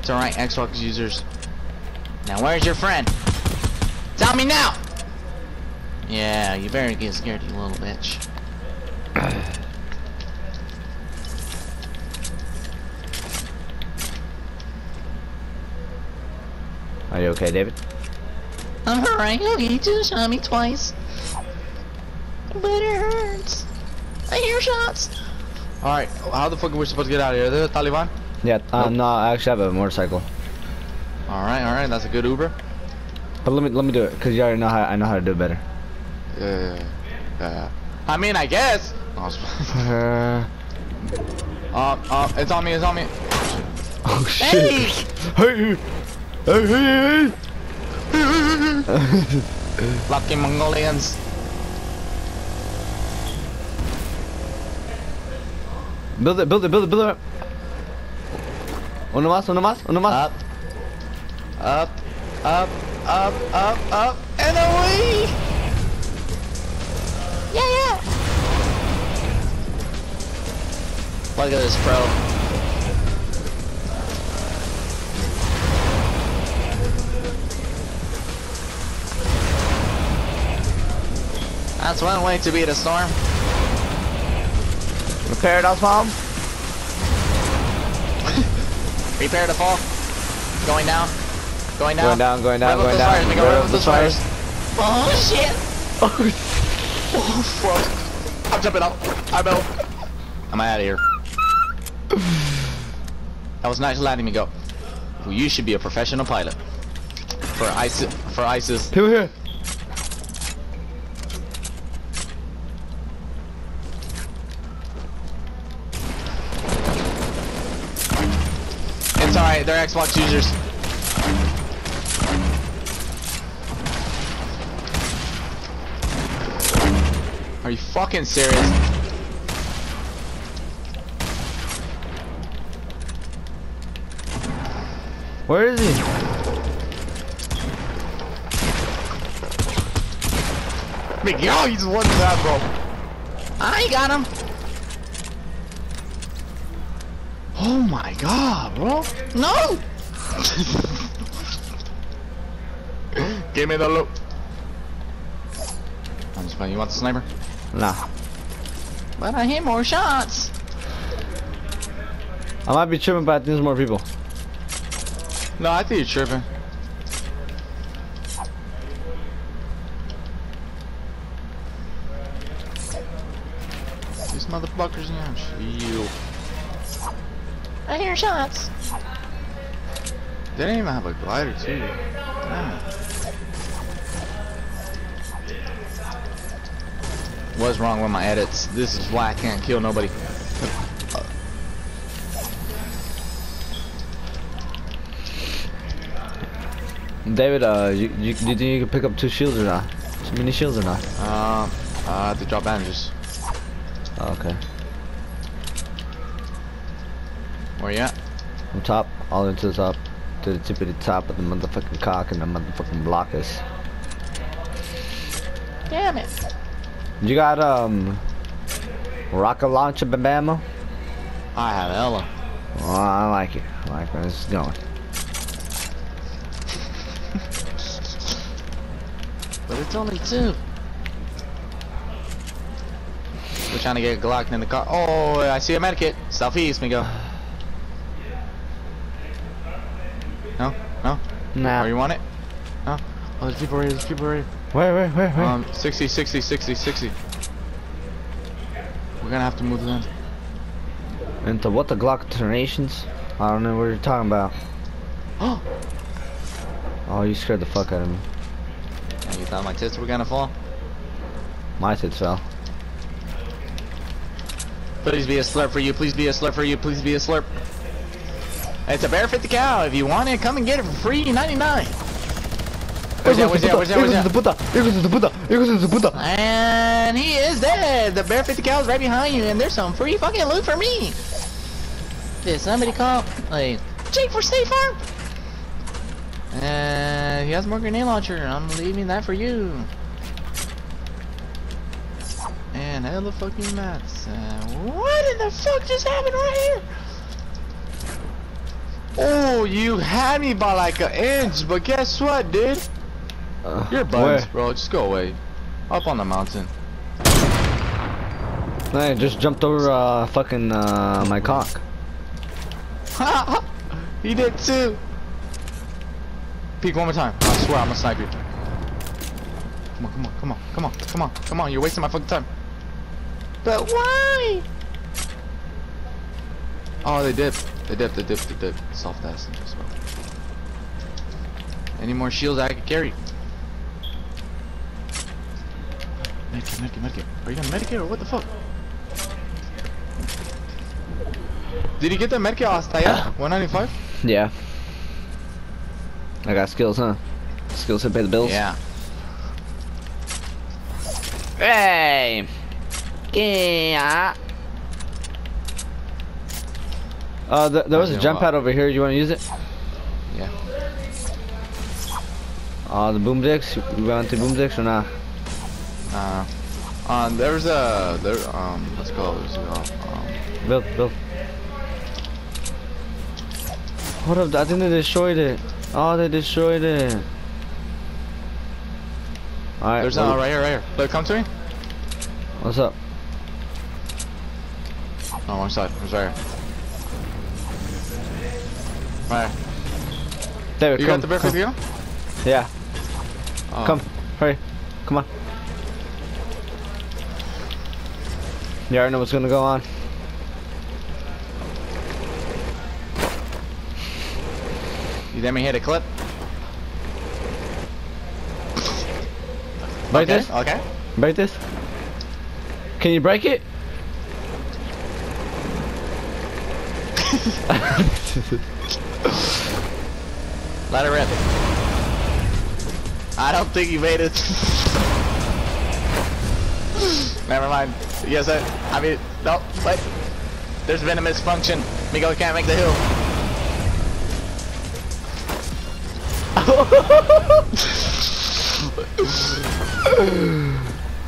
It's alright, Xbox users. Now where's your friend? Tell me now! Yeah, you better get scared, you little bitch. Are you okay, David? I'm alright, you just shot me twice. But it hurts. I hear shots. Alright, how the fuck are we supposed to get out of here? Are they the Taliban? Yeah. Uh, Nope. No, I actually have a motorcycle. Alright, alright, that's a good Uber. But let me let me do it, cause you already know how I know how to do it better. Uh, uh, I mean, I guess. It's- Uh, uh, it's on me, it's on me. oh shit! Hey! Hey! Hey! Hey! Lucky Mongolians. Build it! Build it! Build it! Build it! Uno más! Uno más! Uno más! Up. Up. Up. Up. Up. Up. And away! Yeah, yeah! Look at this pro. That's one way to beat a storm. Repair it, mom. Prepare to fall. Going down. Going down. Going down! Going down! Rev up Going those down! fires, Miguel, Rev rev up up those those fires. Oh shit! Oh oh fuck! I'm jumping up. I'm out. I'm out of here. That was nice letting me go. You should be a professional pilot. For ISIS. For ISIS. People here! It's. They're Xbox users. Are you fucking serious? Where is he? Miguel, he's one tap, bro. I got him. Oh my god, bro. No! Give me the loot. I'm just playing. You want the sniper? Nah. But I hit more shots. I might be tripping, but I think there's more people. No, I think you're tripping. These motherfuckers in here. Chill. I hear shots. They didn't even have a glider too. Damn. What's wrong with my edits? This is why I can't kill nobody. David, uh, you, you, do you think you can pick up two shields or not? Two mini shields or not? Um, I have to drop bandages. Oh, okay. Where you at? From top, all the way to the top. To the tip of the top of the motherfucking cock and the motherfucking blockers. Damn it. You got, um, rocket launcher babamo? I have Ella. Oh, I like it. I like where this is going. But it's only two. We're trying to get Glock in the car. Oh, I see a medkit. Southeast, me go. No? No? Nah. Or you want it? No? Oh, there's people ready. There's people ready. Where, where, where, where? Um, 60, 60, 60, 60. We're gonna have to move them. Into what the Glock detonations? I don't know what you're talking about. Oh! Oh, you scared the fuck out of me. You thought my tits were gonna fall? My tits fell. Please be a slurp for you. Please be a slurp for you. Please be a slurp. It's a bear 50 cow. If you want it, come and get it for free 99. Where's that? Where's that? Where's that? Where's Hijos de that? puta! Hijos de puta! Hijos de puta! And he is dead. The bear 50 cow is right behind you, and there's some free fucking loot for me. Did somebody call? Like, Jake for State Farm? And he has more grenade launcher. I'm leaving that for you. And hella fucking mats. Uh, what in the fuck just happened right here? Oh, you had me by like an inch, but guess what, dude? Uh, You're where? bro. Just go away. Up on the mountain. I just jumped over uh, fucking uh, my cock. he did too. Peek one more time. I swear I'm a sniper. Come on, come on, come on, come on, come on, come on. You're wasting my fucking time. But why? Oh, they dipped. They dipped, they dipped, they dipped. Soft ass well. Any more shields I can carry? Medkit, medkit, medkit. Are you gonna medkit or what the fuck? Did you get the medkit allá? 195? Yeah. I got skills, huh? Skills to pay the bills. Yeah. Hey. Yeah. Uh, th there was a jump pad over here. You want to use it? Yeah. Uh, the boom dicks. You want the boom dicks or not? Nah? Uh, um, there's a there um let's go. Let's go. Um, Build, build. Hold up, I think they destroyed it. Oh, they destroyed it. Alright, there's well, a right here, right here. Look, come to me. what's up? No, wrong side. There's right here. Right. Here. David, You come, got the bear. 50 gun? Yeah, Oh. come, hurry, come on. You already know what's gonna go on. You let me hit a clip. Break okay. this? Okay. Break this? Can you break it? Let it rip. I don't think you made it. Never mind. Yes, I. I mean, no. Wait. There's venomous function. Miguel can't make the hill.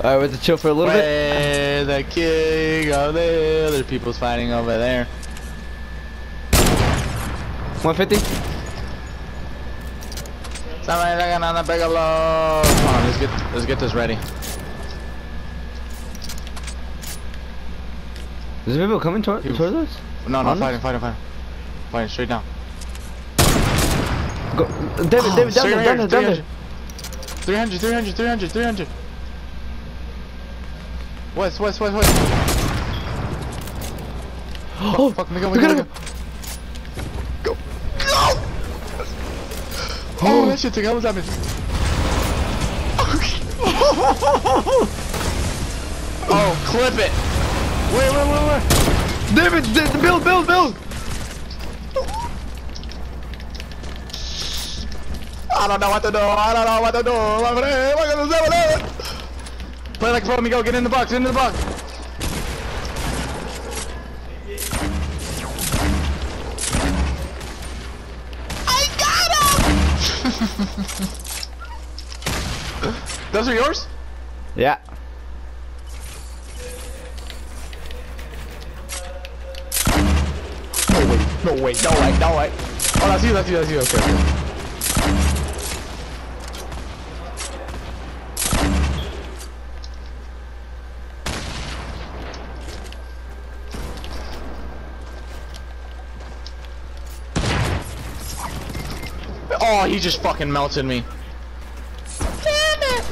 Alright, we have to chill for a little bit. Where the king of the other people's fighting over there. 150? Somebody looking on the Bigelow. Come on, let's get let's get this ready. Is people coming toward, towards us? No, no, On us? fighting, fighting, fighting. Fighting straight down. Go, David, Oh, David, down there, down there, down there. 300, 300, 300, 300. West, west, west, west. Oh, Fuck, Miguel, we Miguel, Miguel. Oh, that shit took hell oh, clip it. Wait, wait, wait, wait. David, d- build, build, build. I don't know what to do. I don't know what to do. My friend, what can I do? Play like a pro, Miguel. Get in the box. Get in the box. Those are yours? Yeah. No way. No way. No way. No way. Oh, that's you. That's you. That's you. Okay. okay. Oh, he just fucking melted me. Damn it!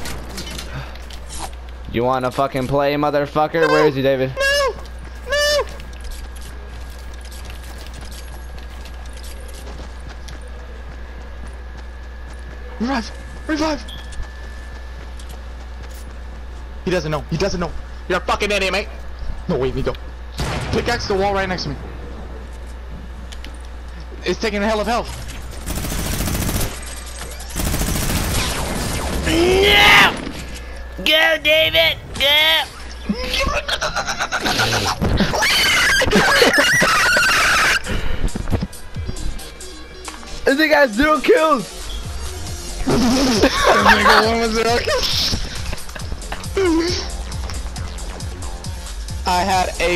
You wanna fucking play, motherfucker? Where is he, David? No! No! Revive! Revive! He doesn't know. He doesn't know. You're a fucking idiot, mate. No, wait, Nico. Pickaxe the wall right next to me. It's taking a hell of health. Go, David! Go! This thing has zero kills. Nigga, one was zero. I had a